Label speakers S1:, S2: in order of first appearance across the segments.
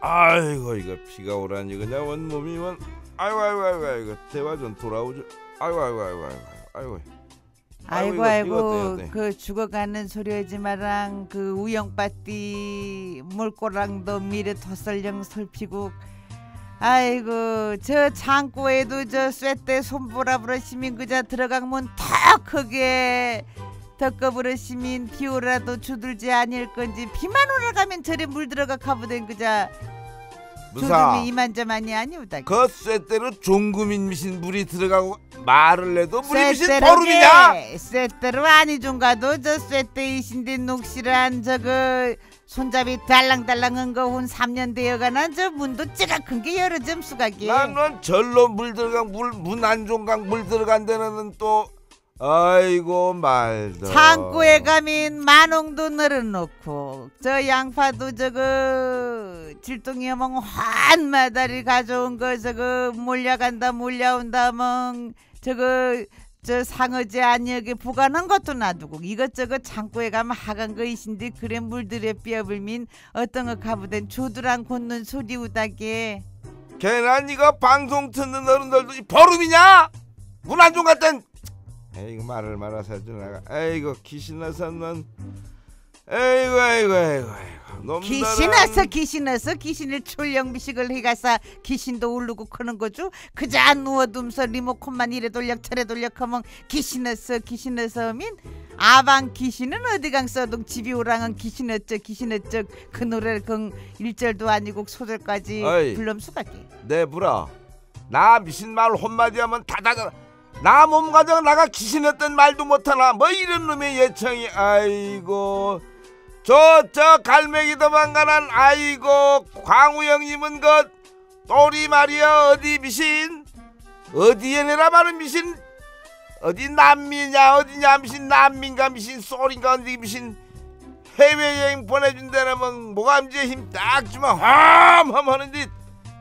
S1: 아이고 이거 비가 오라니 그냥 원 몸이 원. 아이고 아이고 아이고 아이고. 대화 좀 돌아오죠. 아이고 아이고 아이고 아이고 아이고.
S2: 아이고
S1: 이거
S2: 아이고
S1: 이거 어때, 어때?
S2: 그 죽어가는 소리 하지 마랑 그 우영빠띠 물고랑도 미래 덧설령 설피고. 아이고 저 창고에도 저 쇠대 손보라 부러 시민 그자 들어가면 턱 크게 덕거부러 시민 비오라도 주들지 아닐 건지 비만 올라가면 저리 물 들어가 가보된 그자.
S1: 무사
S2: 조금이 이만저만이 아니오다.
S1: 그 쇠대로 종구민 미신 물이 들어가고 말을 해도 물이 미신 버름이냐?
S2: 게, 쇠대로 아니 좀가도 저 쇠대이신데 녹실한 저거 손잡이 달랑달랑한 거한 3년 되어가나 저 문도 찌락큰 게 여러 점 수각이
S1: 나는 절로 물 들어간 물문 안종강 물 들어간 데는 또 아이고 말도.
S2: 창고에 가면 만홍도 늘어놓고 저 양파도 저거 질동이 어멍 한마다리 가져온 거 저거 몰려간다 몰려온다 멍 저거 저 상어제 안역에 보관한 것도 놔두고 이것저것 창고에 가면 하간 거이신데 그래 물들에 삐어불민 어떤 거 가보된 조두랑 곤는 소리 우다게.
S1: 걔나 니가 방송 듣는 어른들도 이 버름이냐? 문 안종갈 땐 에이구 말을 말아서 나가 에이구 귀신나서 넌. 에이구 에이구 에이구 에이구. 놈들은
S2: 귀신에서 귀신에서 귀신을 출령 비식을 해가서 귀신도 울르고 크는 거죠? 그자 누워둠서 리모컨만 이래 돌려 저래 돌려 커멍 귀신에서 귀신에서 민 아방 귀신은 어디강 써도 집이 오랑은 귀신 어쩌 귀신 어쩌 그 노래를 그 일절도 아니고 소절까지
S1: 어이.
S2: 불럼수가게
S1: 내부라 나 미신 말 혼마디 하면 다다다 나 몸 가져 나가 귀신했던 말도 못하나? 뭐 이런 놈의 예청이 아이고. 저 저 갈매기 도망가난 아이고. 광우 형님은 그 또리 말이야 어디 미신? 어디에 내라 말은 미신? 어디 남미냐 어디냐 미신? 남민가 미신? 쏘린가 어디 미신? 해외여행 보내준다는 뭐 모감지에 힘딱 주면 험험 하는데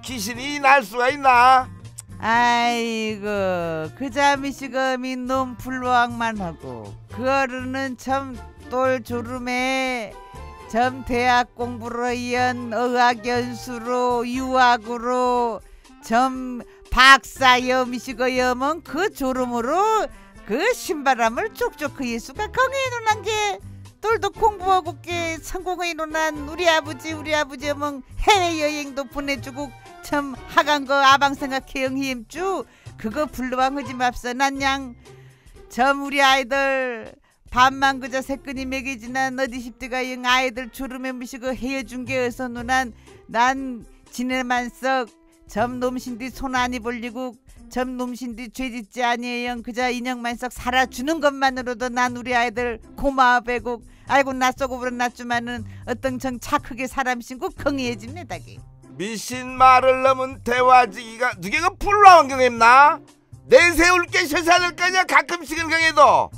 S1: 귀신이 날 수가 있나
S2: 아이고 그자 미시검이 놈 불로왕만 하고 그 어른은 참 똘 조름에 점 대학 공부로 이은 의학 연수로 유학으로 점 박사 여미시고 여면 그 조름으로 그 신바람을 쪽쪽 그 예수가 경에 일어난 게 똘도 공부하고 게 성공에 일어난 우리 아버지 우리 아버지 어멍 해외여행도 보내주고 참 하간 거 아방 생각해 영희임주 그거 불러왕 하지 맙소 난양. 점 우리 아이들 밤만 그저 새끈이 먹이지나 어디 십대가 영 아이들 주름에 무시고 헤어준 게 어서 누난. 난 지내만썩 점 놈신디 손 아니 벌리고 점 놈신디 죄짓지 아니에영 그저 인형만 썩 살아주는 것만으로도 난 우리 아이들 고마워 배고 아이고 낯서고부러 낯주마는 어떤 정 착하게 사람 신고 경이해집니다기.
S1: 미신 말을 넘은 대화지기가 누게가 불나온 경했나? 내세울 게 세상을 거냐 가끔씩은 경해도.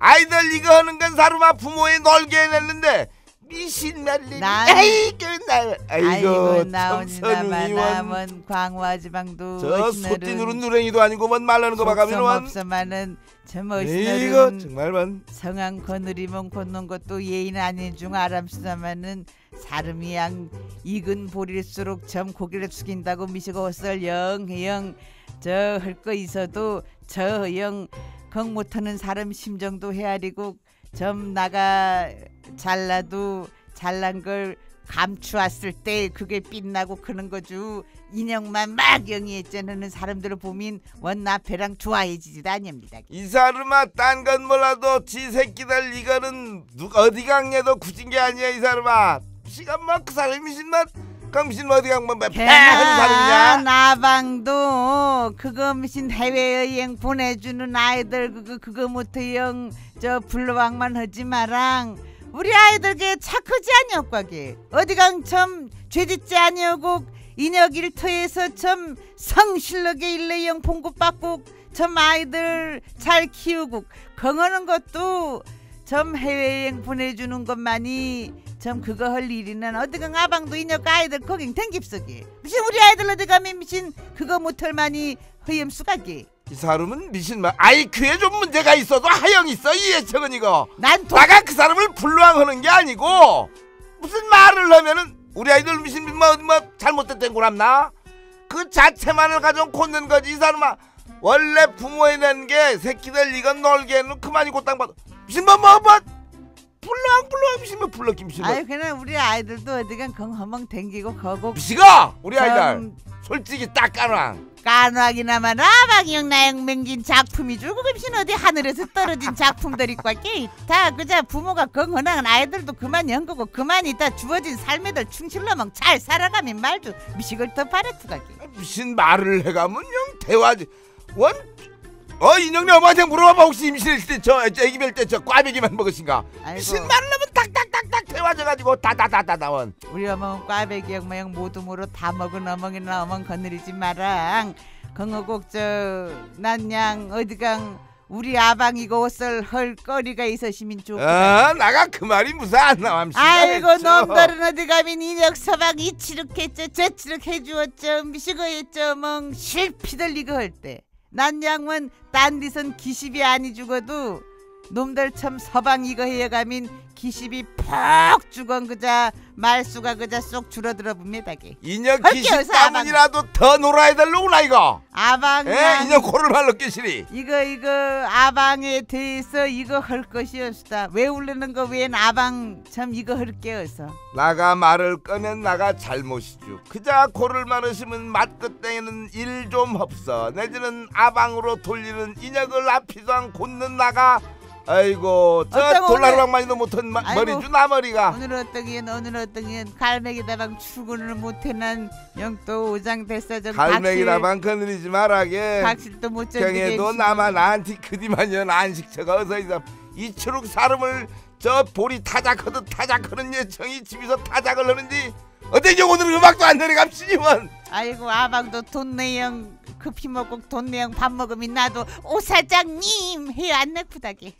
S1: 아이들 이거 하는 건 사루마 부모의 놀게 해냈는데 미신
S2: 난-
S1: 아이고 나
S2: 아이고
S1: 참선의원
S2: 마나먼 광화지방도
S1: 저 소띠 누른 누랭이도 아니고 뭔 말하는 거 봐가면 원
S2: 없어마는 저
S1: 이거
S2: 멋있는
S1: 정말 만
S2: 성한 거느리면 걷는 것도 예인 아닌 중 아람수다마는 사람이 양 익은 보릴수록 점 고개를 숙인다고 미시고 어썰 영영. 저 할 거 있어도 저 영 걱 못하는 사람 심정도 헤아리고 점 나가 잘라도 잘난 걸 감추었을 때 그게 빛나고 그런 거죠. 인형만 막 영이했잖아는 사람들을 보면 원나 배랑 좋아해지지도 아닙니다.
S1: 이 사람아 딴 건 몰라도 지 새끼들 이거는 누 어디 강해도 굳은 게 아니야 이 사람아. 시간 뭐그 사람이 신나 강신 어디 강뭐 하는
S2: 걔나
S1: 사람이냐?
S2: 나방도 무슨 해외여행 보내주는 아이들 그거 그거 못해 영저 불로왕만 하지 마랑. 우리 아이들게 착하지 아니었과게 어디 강 참 죄짓지 아니오고 인역 일터에서 참 성실하게 일레영 봉급받고 참 아이들 잘 키우고. 건하는 것도 점 해외여행 보내주는 것만이 점 그거 할 일이는 어디가 아방도 인역 아이들 거긴 댕깁석이 무슨 우리 아이들 어디 가면 미신 그거 못할 만이 허염 수가기
S1: 이 사람은 미신 말 아이큐에 좀 문제가 있어도 하영 있어 이 예청은 이거.
S2: 난 도,
S1: 나가 그 사람을 불러왕하는 게 아니고 무슨 말을 하면은 우리 아이들 미신 뭐, 뭐 잘못됐던 거랍나? 그 자체만을 가져 꽂는 거지 이 사람아. 원래 부모에 낸게 새끼들 이건 놀게는 그만이 곧땅 받아. 미신 뭐뭐 뭐, 뭐 김신 뭐
S2: 아유 그냥 우리 아이들도 어디간 건허멍 댕기고 거고
S1: 미시가 우리 아이들
S2: 참
S1: 솔직히 딱 까랑
S2: 까나기나마 나 방영 나영 맹긴 작품이 줄고 금신 어디 하늘에서 떨어진 작품들이 꽉게 다. 그자 부모가 건헌한 아이들도 그만 연거고 그만 있다 주어진 삶에들 충실러멍 잘 살아가면 말도 미식을 더 바래투가게
S1: 미신 말을 해가면 영 대화지. 원 어, 인형네 엄마한테 물어봐봐 혹시 임신했을 때 저 애기별 때 저 꽈배기만 먹으신가? 말을 하면 딱딱 딱딱 대화져가지고 다다다다다원
S2: 우리 어멍 꽈배기 모두 모두 다 먹은 어멍이나 어멍 거느리지 마랑. 건어곡 저 난양 어디강 우리 아방이고 옷을 헐 거리가 있으시면 좋고
S1: 어 나가 그 말이 무슨 안 나와
S2: 아이고 놈들은 어디 가면 인혁 서방 이치룩했죠 저치룩 해주었죠 미시거했죠 멍. 실피들 이거 할때. 난 양은 딴 데선 기십이 아니 죽어도 놈들 참 서방 이거 해가면 기십이 퍽 죽은 그자 말수가 그자 쏙 줄어들어 봅니다게.
S1: 인형
S2: 아방.
S1: 때문이라도 더 놀아야 될로구나 이거. 에?
S2: 아방양
S1: 인형 코를 말로 깨시리.
S2: 이거 이거 아방에 대해서 이거 할 것이 없다. 왜 울르는 거웬 아방 참 이거 할게 없어
S1: 나가 말을 꺼낸 나가 잘못이죠. 그자 코를 마르시면 맛끝땡에는 일 좀 없어 내지는 아방으로 돌리는 인형을 앞이도 안 곧는 나가 아이고 저 돌라르방만이도 못한 마-
S2: 아이고.
S1: 머리죠 나 머리가.
S2: 오늘 어떠기엔 오늘 어떠기엔 갈매기 다방 출근을 못해난 영또 오장 됐어 좀
S1: 갈매기라방 거느리지 말하게.
S2: 각실도 못 견디게
S1: 경에도 나만 안티 그디만연 안식처가 어서 있어. 이추룩 사람을 저 볼이 타작하듯 타작하는 예청이 집에서 타작을 하는지 어떻게 오늘 음악도 안 내려갑시니만.
S2: 아이고 아방도 돈 내영 커피 먹고 돈 내영 밥 먹으면 나도 오 사장님 해안 내쿠다게